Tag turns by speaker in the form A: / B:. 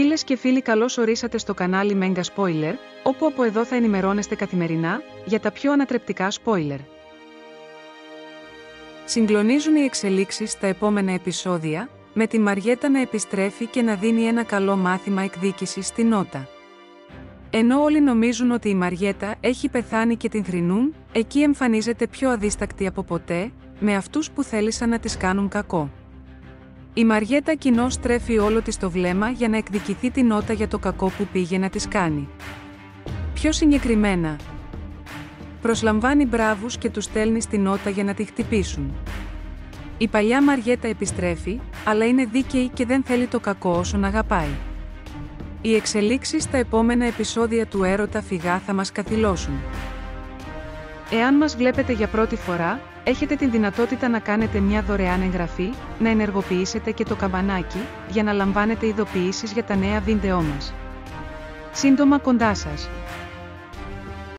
A: Φίλες και φίλοι καλώς ορίσατε στο κανάλι Mega Spoiler, όπου από εδώ θα ενημερώνεστε καθημερινά για τα πιο ανατρεπτικά spoiler. Συγκλονίζουν οι εξελίξεις στα επόμενα επεισόδια, με τη Μαριέτα να επιστρέφει και να δίνει ένα καλό μάθημα εκδίκησης στη Νότα. Ενώ όλοι νομίζουν ότι η Μαριέτα έχει πεθάνει και την θρυνούν, εκεί εμφανίζεται πιο αδίστακτη από ποτέ, με αυτούς που θέλησαν να της κάνουν κακό. Η Μαριέτα κοινώ στρέφει όλο της το βλέμμα για να εκδικηθεί την νότα για το κακό που πήγε να της κάνει. Πιο συγκεκριμένα, προσλαμβάνει μπράβους και τους στέλνει στην νότα για να τη χτυπήσουν. Η παλιά Μαριέτα επιστρέφει, αλλά είναι δίκαιη και δεν θέλει το κακό όσον αγαπάει. Οι εξελίξεις στα επόμενα επεισόδια του έρωτα φυγά θα μας καθυλώσουν. Εάν μας βλέπετε για πρώτη φορά, έχετε την δυνατότητα να κάνετε μια δωρεάν εγγραφή, να ενεργοποιήσετε και το καμπανάκι, για να λαμβάνετε ειδοποιήσεις για τα νέα βίντεό μας. Σύντομα κοντά σας!